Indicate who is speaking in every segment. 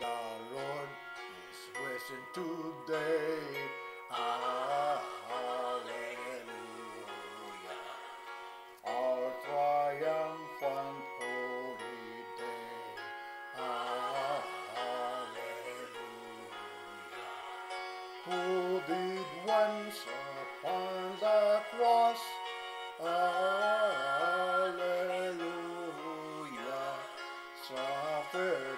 Speaker 1: the Lord is risen today. Hallelujah. Our triumphant holy day. Hallelujah. Who did once upon the cross? Hallelujah. Suffer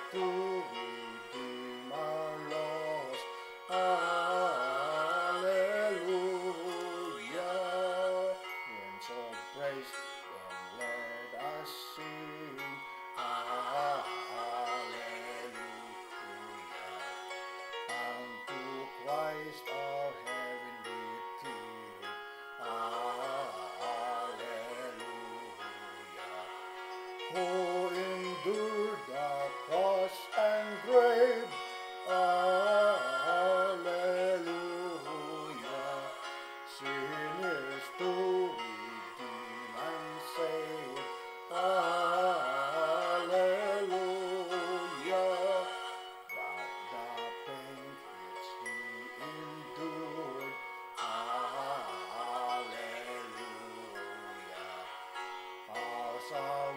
Speaker 1: Oh, in the.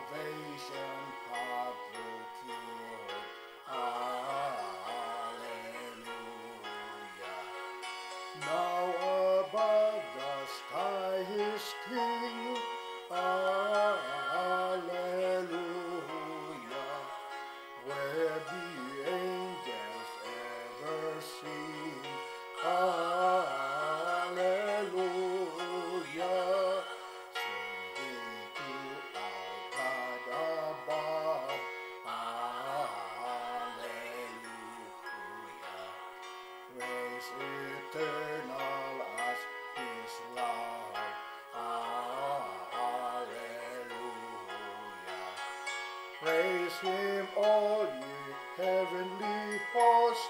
Speaker 1: salvation. Praise him, all ye heavenly hosts.